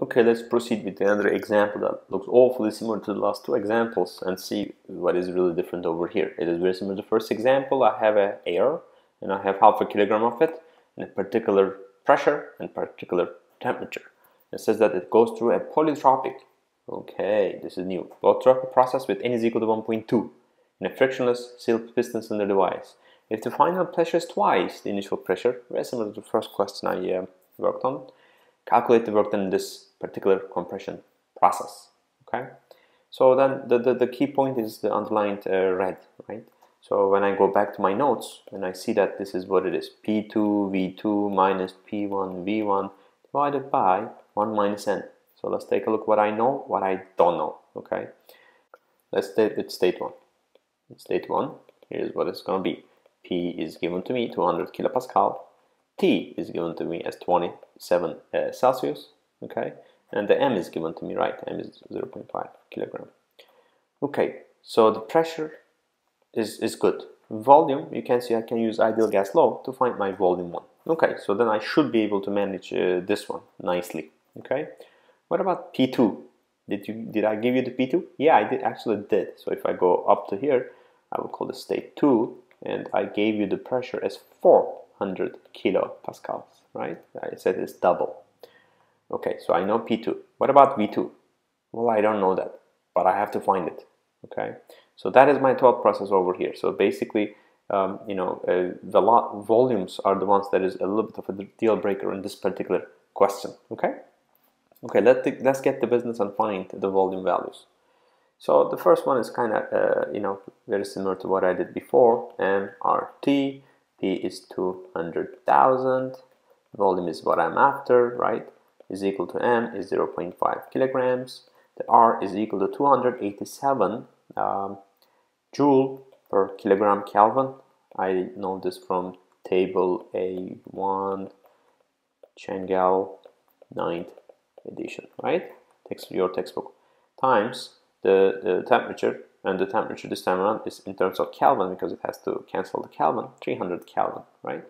Okay, let's proceed with another example that looks awfully similar to the last two examples and see what is really different over here. It is very similar to the first example. I have a air and I have half a kilogram of it in a particular pressure and particular temperature. It says that it goes through a polytropic. Okay, this is new. Polytropic process with n is equal to 1.2 in a frictionless sealed piston cylinder device. If the final pressure is twice the initial pressure, very similar to the first question I uh, worked on, calculate the work done in this particular compression process okay? So then the, the, the key point is the underlined uh, red right? So when I go back to my notes and I see that this is what it is P2 V2 minus P1 V1 divided by 1 minus N. So let's take a look what I know what I don't know okay? Let's state it state 1 state 1 here's what it's going to be. P is given to me 200 kilopascal T is given to me as 27 uh, Celsius, okay? And the M is given to me, right? M is 0.5 kilogram. Okay, so the pressure is, is good. Volume, you can see I can use ideal gas law to find my volume 1. Okay, so then I should be able to manage uh, this one nicely, okay? What about P2? Did, you, did I give you the P2? Yeah, I did actually did. So if I go up to here, I will call the state 2, and I gave you the pressure as 4 100 kilopascals, right? I said it's double. Okay, so I know P2. What about V2? Well, I don't know that, but I have to find it, okay? So that is my thought process over here. So basically, um, you know, uh, the lot volumes are the ones that is a little bit of a deal breaker in this particular question, okay? Okay, let the, let's get the business and find the volume values. So the first one is kind of, uh, you know, very similar to what I did before, MRT P is 200,000, volume is what I'm after, right? Is equal to M is 0.5 kilograms. The R is equal to 287 um, joule per kilogram Kelvin. I know this from table A1 Cengel 9th edition, right? Text your textbook times the, the temperature and the temperature this time around is in terms of Kelvin because it has to cancel the Kelvin 300 Kelvin right?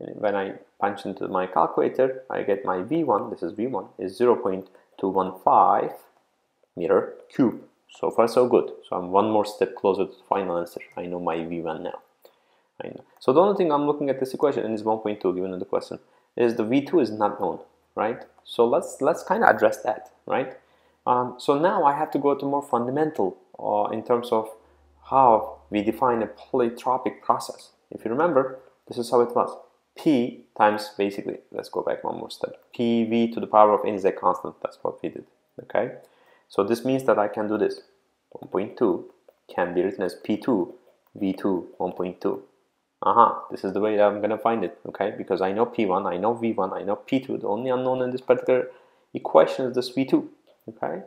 And when I punch into my calculator I get my V1 this is V1 is 0.215 meter cube. So far so good. So I'm one more step closer to the final answer. I know my V1 now. I know. So the only thing I'm looking at this equation and is 1.2 given in the question is the V2 is not known right? So let's let's kind of address that right? Um, so now I have to go to more fundamental uh, in terms of how we define a polytropic process. If you remember, this is how it was. P times basically, let's go back one more step. PV to the power of n is a constant. That's what we did. Okay. So this means that I can do this. 1.2 can be written as P2 V2 1.2. Aha, uh -huh. this is the way that I'm gonna find it, okay? Because I know P1, I know V1, I know P2. The only unknown in this particular equation is this V2 okay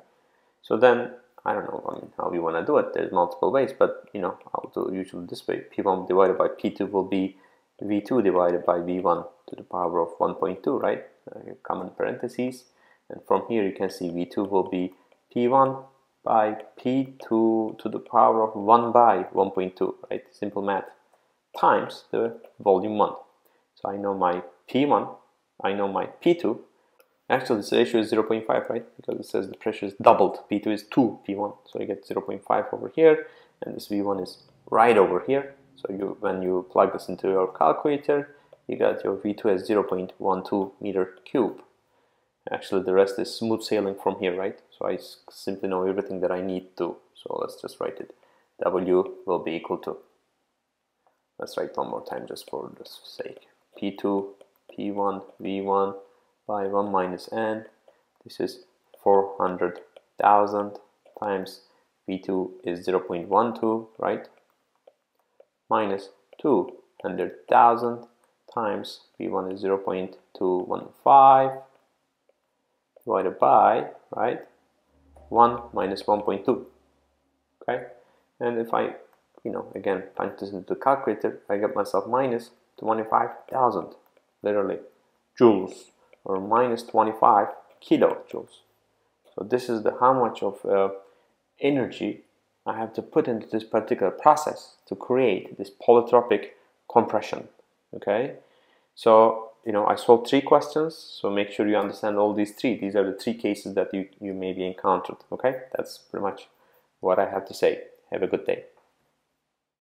so then I don't know I mean, how you want to do it there's multiple ways but you know I'll do usually this way. P1 divided by p2 will be v2 divided by v1 to the power of 1.2 right? Uh, common parentheses. And from here you can see v2 will be p1 by p2 to the power of 1 by 1.2 right? Simple math. Times the volume 1 so I know my p1 I know my p2 Actually, this ratio is 0.5, right? Because it says the pressure is doubled. P2 is 2 P1. So you get 0.5 over here, and this V1 is right over here. So you, when you plug this into your calculator, you got your V2 as 0.12 meter cube. Actually, the rest is smooth sailing from here, right? So I simply know everything that I need to. So let's just write it. W will be equal to, let's write one more time just for the sake. P2, P1, V1, by 1 minus n. This is 400,000 times v2 is 0.12 right? Minus 200,000 times v1 is 0.215 divided by right 1 minus 1.2 okay? And if I you know again punch this into the calculator I get myself minus 25,000 literally joules or minus 25 kilojoules. So this is the how much of uh, energy I have to put into this particular process to create this polytropic compression. Okay, so you know I solved three questions so make sure you understand all these three these are the three cases that you you may be encountered okay that's pretty much what I have to say have a good day